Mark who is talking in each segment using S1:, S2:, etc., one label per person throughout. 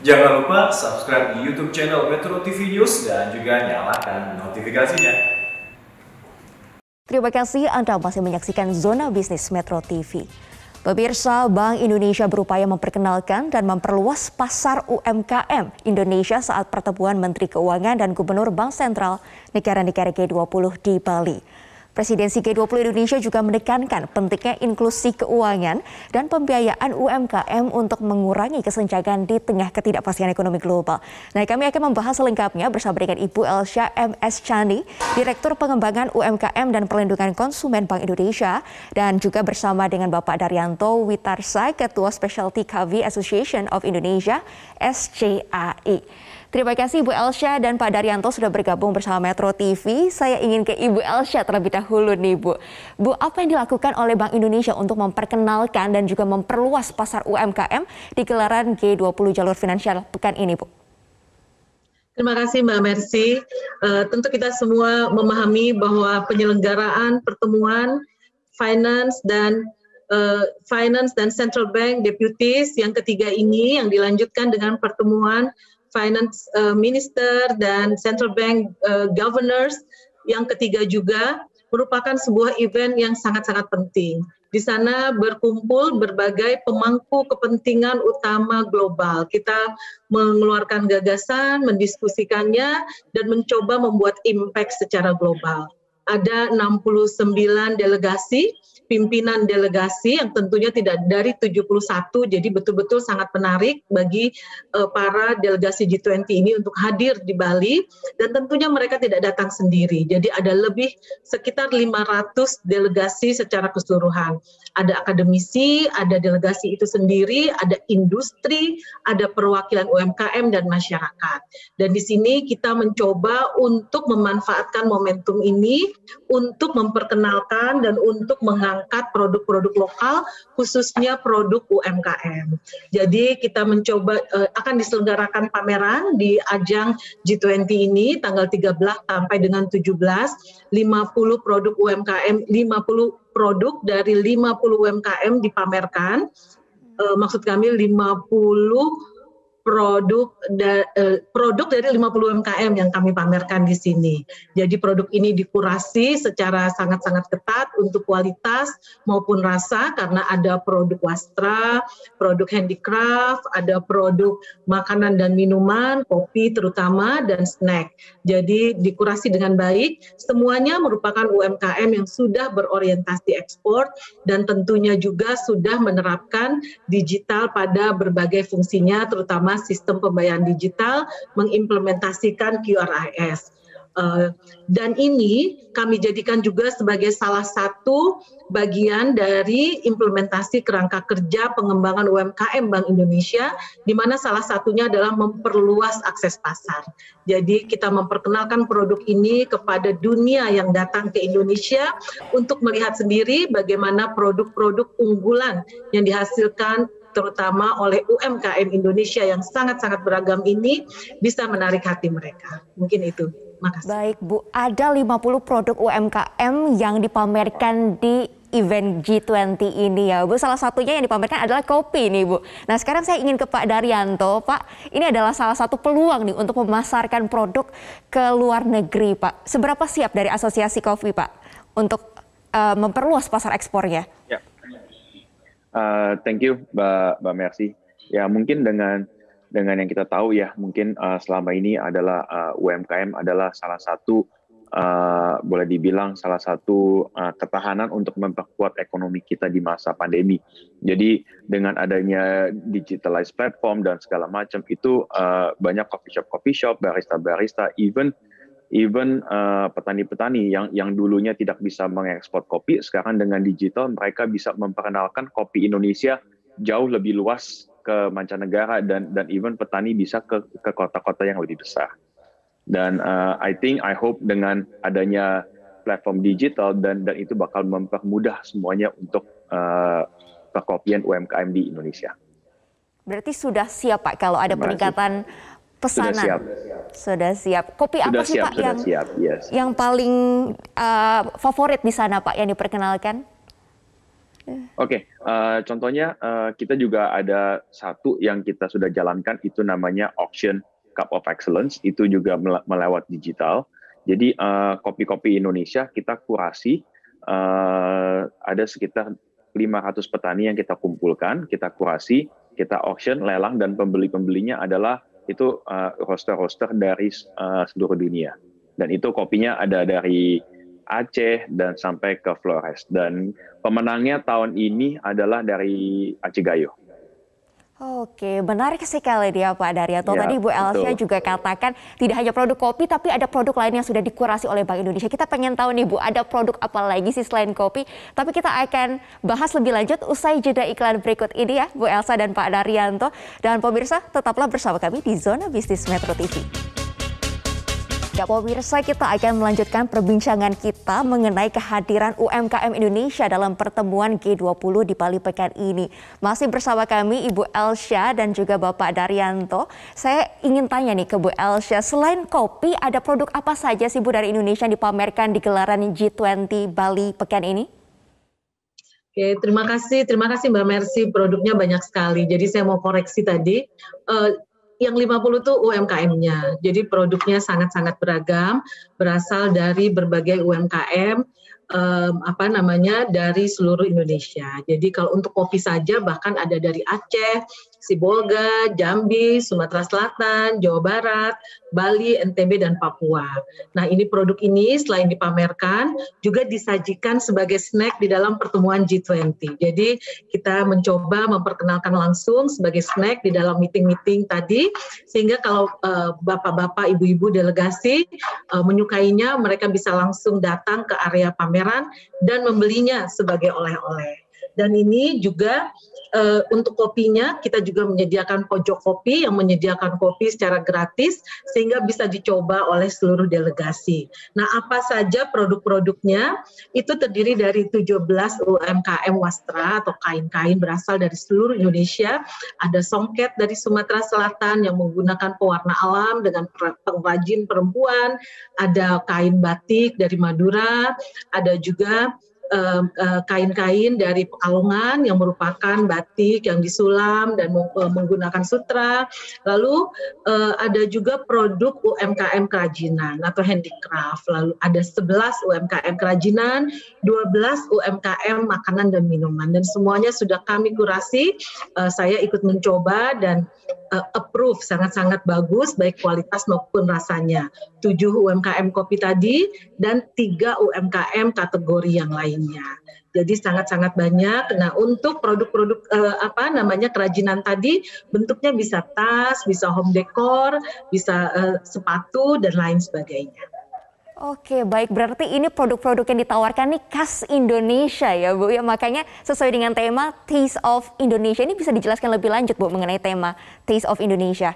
S1: Jangan lupa subscribe di YouTube channel Metro TV News dan juga nyalakan notifikasinya.
S2: Terima kasih Anda masih menyaksikan Zona Bisnis Metro TV. Pemirsa, Bank Indonesia berupaya memperkenalkan dan memperluas pasar UMKM Indonesia saat pertemuan Menteri Keuangan dan Gubernur Bank Sentral negara-negara G20 di Bali. Presidensi G20 Indonesia juga menekankan pentingnya inklusi keuangan dan pembiayaan UMKM untuk mengurangi kesenjangan di tengah ketidakpastian ekonomi global. Nah, kami akan membahas selengkapnya bersama dengan Ibu Elsha MS Chani, Direktur Pengembangan UMKM dan Perlindungan Konsumen Bank Indonesia, dan juga bersama dengan Bapak Daryanto Witarsa, Ketua Specialty Coffee Association of Indonesia, SCAI. Terima kasih Ibu Elsha dan Pak Daryanto sudah bergabung bersama Metro TV. Saya ingin ke Ibu Elsha terlebih dahulu nih Bu. Bu, apa yang dilakukan oleh Bank Indonesia untuk memperkenalkan dan juga memperluas pasar UMKM di gelaran G20 Jalur Finansial pekan ini Bu?
S3: Terima kasih Mbak Mercy. Uh, tentu kita semua memahami bahwa penyelenggaraan pertemuan finance dan uh, finance dan central bank deputies yang ketiga ini yang dilanjutkan dengan pertemuan finance uh, minister dan central bank uh, governors yang ketiga juga merupakan sebuah event yang sangat-sangat penting. Di sana berkumpul berbagai pemangku kepentingan utama global. Kita mengeluarkan gagasan, mendiskusikannya, dan mencoba membuat impact secara global. Ada 69 delegasi pimpinan delegasi yang tentunya tidak dari 71 jadi betul-betul sangat menarik bagi uh, para delegasi G20 ini untuk hadir di Bali dan tentunya mereka tidak datang sendiri. Jadi ada lebih sekitar 500 delegasi secara keseluruhan. Ada akademisi, ada delegasi itu sendiri, ada industri, ada perwakilan UMKM dan masyarakat. Dan di sini kita mencoba untuk memanfaatkan momentum ini untuk memperkenalkan dan untuk mengangkat produk-produk lokal khususnya produk UMKM. Jadi kita mencoba uh, akan diselenggarakan pameran di ajang G20 ini tanggal 13 sampai dengan 17 50 produk UMKM 50 produk dari 50 UMKM dipamerkan. Uh, maksud kami 50 produk da, eh, produk dari 50 UMKM yang kami pamerkan di sini. Jadi produk ini dikurasi secara sangat-sangat ketat untuk kualitas maupun rasa karena ada produk wastra, produk handicraft, ada produk makanan dan minuman, kopi terutama dan snack. Jadi dikurasi dengan baik. Semuanya merupakan UMKM yang sudah berorientasi ekspor dan tentunya juga sudah menerapkan digital pada berbagai fungsinya terutama sistem pembayaran digital mengimplementasikan QRIS. Uh, dan ini kami jadikan juga sebagai salah satu bagian dari implementasi kerangka kerja pengembangan UMKM Bank Indonesia, di mana salah satunya adalah memperluas akses pasar. Jadi kita memperkenalkan produk ini kepada dunia yang datang ke Indonesia untuk melihat sendiri bagaimana produk-produk unggulan yang dihasilkan terutama oleh UMKM Indonesia yang sangat-sangat beragam ini bisa menarik hati mereka. Mungkin itu. Makasih.
S2: Baik Bu, ada 50 produk UMKM yang dipamerkan di event G20 ini ya Bu. Salah satunya yang dipamerkan adalah kopi nih Bu. Nah sekarang saya ingin ke Pak Daryanto. Pak, ini adalah salah satu peluang nih untuk memasarkan produk ke luar negeri Pak. Seberapa siap dari Asosiasi Kopi Pak untuk uh, memperluas pasar ekspornya?
S4: Ya. Uh, thank you, Mbak Mbak Mercy. Ya mungkin dengan dengan yang kita tahu ya, mungkin uh, selama ini adalah uh, UMKM adalah salah satu uh, boleh dibilang salah satu uh, ketahanan untuk memperkuat ekonomi kita di masa pandemi. Jadi dengan adanya digitalized platform dan segala macam itu uh, banyak coffee shop coffee shop, barista barista, even even petani-petani uh, yang yang dulunya tidak bisa mengekspor kopi sekarang dengan digital mereka bisa memperkenalkan kopi Indonesia jauh lebih luas ke mancanegara dan dan even petani bisa ke ke kota-kota yang lebih besar dan uh, I think I hope dengan adanya platform digital dan dan itu bakal mempermudah semuanya untuk uh, perkopian UMKM di Indonesia.
S2: Berarti sudah siap Pak kalau ada peningkatan pesanan.
S4: Sudah siap.
S2: Sudah siap. Kopi sudah apa sih
S4: siap,
S2: Pak yang
S4: siap, yes.
S2: yang paling uh, favorit di sana Pak yang diperkenalkan?
S4: Oke, okay, uh, contohnya uh, kita juga ada satu yang kita sudah jalankan itu namanya auction Cup of Excellence itu juga melewat digital. Jadi kopi-kopi uh, Indonesia kita kurasi uh, ada sekitar 500 petani yang kita kumpulkan, kita kurasi, kita auction, lelang dan pembeli-pembelinya adalah itu roster-roster uh, dari uh, seluruh dunia. Dan itu kopinya ada dari Aceh dan sampai ke Flores. Dan pemenangnya tahun ini adalah dari Aceh Gayo.
S2: Oke, menarik sekali dia Pak Daryanto. Ya, Tadi Bu Elsa juga katakan tidak hanya produk kopi, tapi ada produk lain yang sudah dikurasi oleh Bank Indonesia. Kita pengen tahu nih Bu, ada produk apa lagi sih selain kopi? Tapi kita akan bahas lebih lanjut usai jeda iklan berikut ini ya, Bu Elsa dan Pak Daryanto. Dan pemirsa, tetaplah bersama kami di Zona Bisnis Metro TV. Ya pemirsa kita akan melanjutkan perbincangan kita mengenai kehadiran UMKM Indonesia dalam pertemuan G20 di Bali pekan ini. Masih bersama kami Ibu Elsha dan juga Bapak Daryanto. Saya ingin tanya nih ke Bu Elsha, selain kopi ada produk apa saja sih Bu dari Indonesia yang dipamerkan di gelaran G20 Bali pekan ini?
S3: Oke, terima kasih, terima kasih Mbak Mercy. Produknya banyak sekali. Jadi saya mau koreksi tadi. Uh, yang 50 tuh UMKM-nya. Jadi produknya sangat-sangat beragam, berasal dari berbagai UMKM um, apa namanya dari seluruh Indonesia. Jadi kalau untuk kopi saja bahkan ada dari Aceh, Sibolga, Jambi, Sumatera Selatan, Jawa Barat, Bali, NTB, dan Papua. Nah ini produk ini selain dipamerkan juga disajikan sebagai snack di dalam pertemuan G20. Jadi kita mencoba memperkenalkan langsung sebagai snack di dalam meeting-meeting tadi sehingga kalau uh, bapak-bapak, ibu-ibu delegasi uh, menyukainya mereka bisa langsung datang ke area pameran dan membelinya sebagai oleh-oleh. Dan ini juga uh, untuk kopinya kita juga menyediakan pojok kopi yang menyediakan kopi secara gratis sehingga bisa dicoba oleh seluruh delegasi. Nah, apa saja produk-produknya? Itu terdiri dari 17 UMKM wastra atau kain-kain berasal dari seluruh Indonesia. Ada songket dari Sumatera Selatan yang menggunakan pewarna alam dengan pengrajin perempuan, ada kain batik dari Madura, ada juga kain-kain dari Pekalongan yang merupakan batik yang disulam dan eh, menggunakan sutra. Lalu uh, ada juga produk UMKM kerajinan atau handicraft. Lalu ada 11 UMKM kerajinan, 12 UMKM makanan dan minuman dan semuanya sudah kami kurasi. Saya ikut mencoba dan approve sangat-sangat bagus baik kualitas maupun rasanya. Tujuh UMKM kopi tadi dan tiga UMKM kategori yang lainnya. Jadi sangat-sangat banyak. Nah, untuk produk-produk uh, apa namanya kerajinan tadi bentuknya bisa tas, bisa home decor, bisa uh, sepatu dan lain sebagainya.
S2: Oke, baik. Berarti ini produk-produk yang ditawarkan nih khas Indonesia ya, Bu. Ya, makanya sesuai dengan tema Taste of Indonesia ini bisa dijelaskan lebih lanjut, Bu, mengenai tema Taste of Indonesia.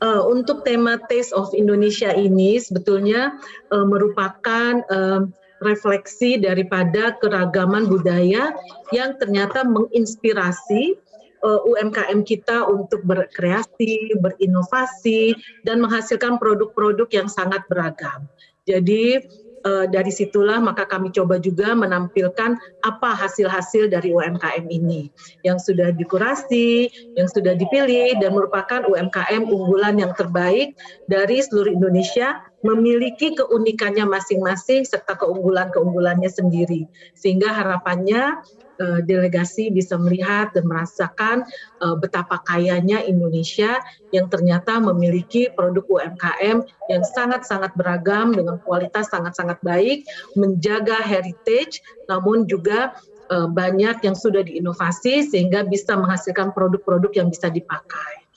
S3: Uh, untuk tema Taste of Indonesia ini sebetulnya uh, merupakan uh, refleksi daripada keragaman budaya yang ternyata menginspirasi uh, UMKM kita untuk berkreasi, berinovasi, dan menghasilkan produk-produk yang sangat beragam. Jadi uh, dari situlah maka kami coba juga menampilkan apa hasil-hasil dari UMKM ini yang sudah dikurasi, yang sudah dipilih dan merupakan UMKM unggulan yang terbaik dari seluruh Indonesia memiliki keunikannya masing-masing serta keunggulan-keunggulannya sendiri. Sehingga harapannya uh, delegasi bisa melihat dan merasakan uh, betapa kayanya Indonesia yang ternyata memiliki produk UMKM yang sangat-sangat beragam dengan kualitas sangat-sangat baik, menjaga heritage, namun juga uh, banyak yang sudah diinovasi sehingga bisa menghasilkan produk-produk yang bisa dipakai.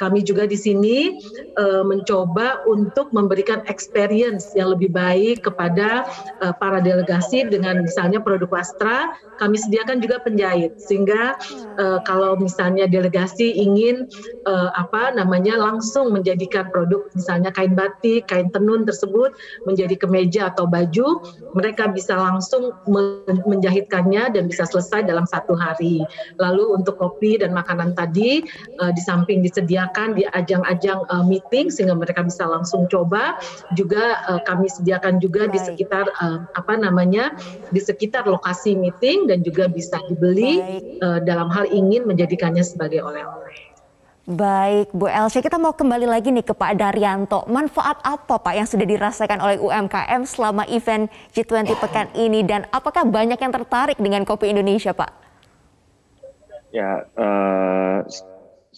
S3: Kami juga di sini uh, mencoba untuk memberikan experience yang lebih baik kepada uh, para delegasi dengan misalnya produk wastra, kami sediakan juga penjahit sehingga uh, kalau misalnya delegasi ingin uh, apa namanya langsung menjadikan produk misalnya kain batik, kain tenun tersebut menjadi kemeja atau baju, mereka bisa langsung menjahitkannya dan bisa selesai dalam satu hari. Lalu untuk kopi dan makanan tadi uh, di samping disediakan sediakan di ajang-ajang uh, meeting sehingga mereka bisa langsung coba. Juga uh, kami sediakan juga Baik. di sekitar uh, apa namanya di sekitar lokasi meeting dan juga bisa dibeli uh, dalam hal ingin menjadikannya sebagai oleh-oleh.
S2: Baik, Bu Elsa, kita mau kembali lagi nih ke Pak Daryanto. Manfaat apa Pak yang sudah dirasakan oleh UMKM selama event G20 pekan ini dan apakah banyak yang tertarik dengan kopi Indonesia, Pak?
S4: Ya, uh,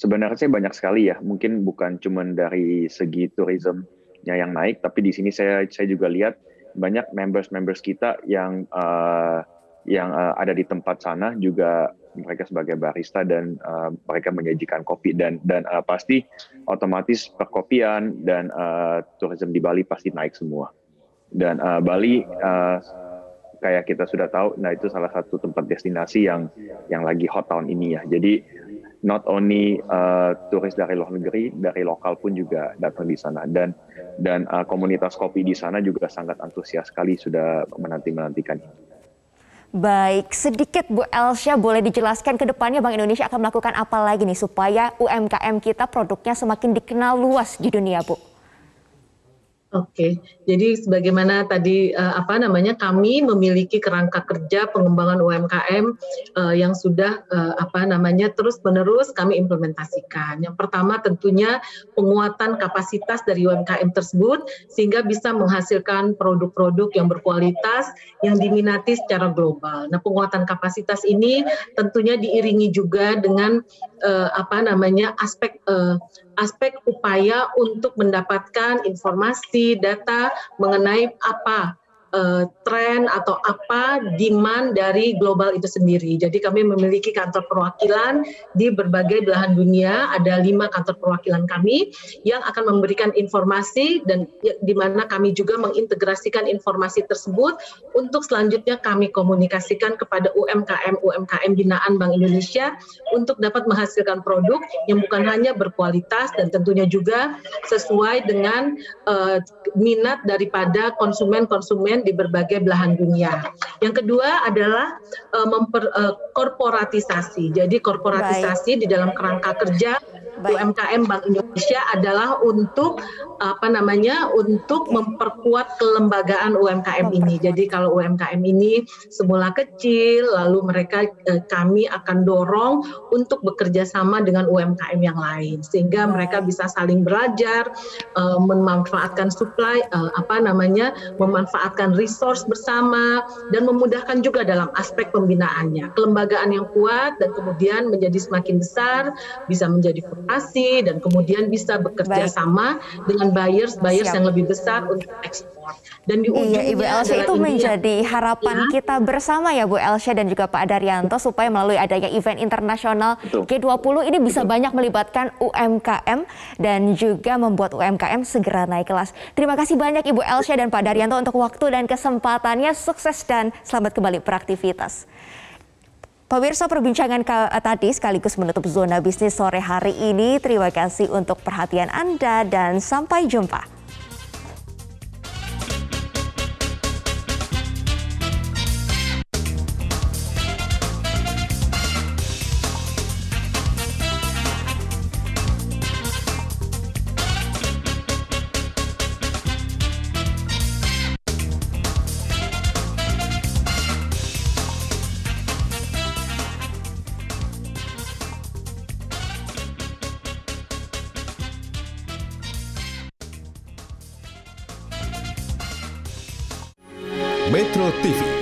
S4: sebenarnya saya banyak sekali ya. Mungkin bukan cuma dari segi tourismnya yang naik, tapi di sini saya saya juga lihat banyak members-members kita yang uh, yang uh, ada di tempat sana juga mereka sebagai barista dan uh, mereka menyajikan kopi dan dan uh, pasti otomatis perkopian dan uh, tourism di Bali pasti naik semua dan uh, Bali uh, kayak kita sudah tahu nah itu salah satu tempat destinasi yang yang lagi hot tahun ini ya jadi not only uh, turis dari luar negeri dari lokal pun juga datang di sana dan dan uh, komunitas kopi di sana juga sangat antusias sekali sudah menanti menantikan.
S2: Baik, sedikit Bu Elsha boleh dijelaskan ke depannya Bank Indonesia akan melakukan apa lagi nih supaya UMKM kita produknya semakin dikenal luas di dunia, Bu?
S3: Oke, jadi sebagaimana tadi uh, apa namanya kami memiliki kerangka kerja pengembangan UMKM uh, yang sudah uh, apa namanya terus-menerus kami implementasikan. Yang pertama tentunya penguatan kapasitas dari UMKM tersebut sehingga bisa menghasilkan produk-produk yang berkualitas yang diminati secara global. Nah, penguatan kapasitas ini tentunya diiringi juga dengan uh, apa namanya aspek uh, aspek upaya untuk mendapatkan informasi data mengenai apa uh, tren atau apa demand dari global itu sendiri. Jadi kami memiliki kantor perwakilan di berbagai belahan dunia. Ada lima kantor perwakilan kami yang akan memberikan informasi dan ya, di mana kami juga mengintegrasikan informasi tersebut untuk selanjutnya kami komunikasikan kepada UMKM UMKM binaan Bank Indonesia untuk dapat menghasilkan produk yang bukan hanya berkualitas dan tentunya juga sesuai dengan uh, minat daripada konsumen-konsumen di berbagai belahan dunia. Yang kedua adalah uh, memper, uh, korporatisasi. Jadi korporatisasi Baik. di dalam kerangka kerja Baik. UMKM Bank Indonesia adalah untuk apa namanya untuk memperkuat kelembagaan UMKM ini. Jadi kalau UMKM ini semula kecil, lalu mereka eh, kami akan dorong untuk bekerja sama dengan UMKM yang lain sehingga mereka bisa saling belajar, eh, memanfaatkan supply eh, apa namanya memanfaatkan resource bersama dan memudahkan juga dalam aspek pembinaannya. Kelembagaan yang kuat dan kemudian menjadi semakin besar bisa menjadi vokasi dan kemudian bisa bekerja Baik. sama dengan buyers buyers Siap. yang lebih besar untuk ekspor.
S2: Dan di iya, Ibu Elsa itu menjadi harapan ya. kita bersama ya Bu Elsa dan juga Pak Daryanto supaya melalui adanya event internasional G20 ini bisa Betul. banyak melibatkan UMKM dan juga membuat UMKM segera naik kelas. Terima kasih banyak Ibu Elsa dan Pak Daryanto untuk waktu dan kesempatannya. Sukses dan selamat kembali beraktivitas. Pemirsa perbincangan tadi sekaligus menutup zona bisnis sore hari ini. Terima kasih untuk perhatian Anda dan sampai jumpa.
S5: Metro TV